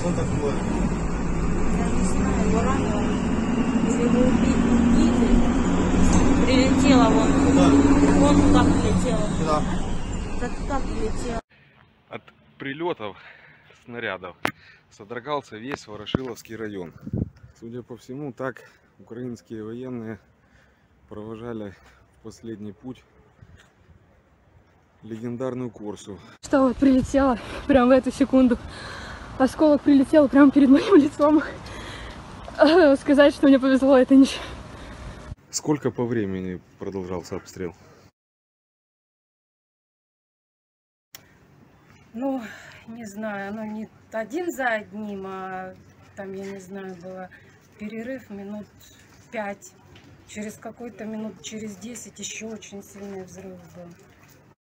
Что такое? Я не знаю, его ранило. Его уби- убили. Прилетело вон. Куда? Вон туда прилетело. Куда? Да туда прилетело. От прилетов снарядов содрогался весь Ворошиловский район. Судя по всему, так украинские военные провожали в последний путь легендарную Корсу. Что вот прилетело прям в эту секунду. Осколок прилетел прямо перед моим лицом. Сказать, что мне повезло, это ничего. Сколько по времени продолжался обстрел? Ну, не знаю, оно не один за одним, а там, я не знаю, было перерыв минут пять. Через какой-то минут, через 10 еще очень сильный взрыв был.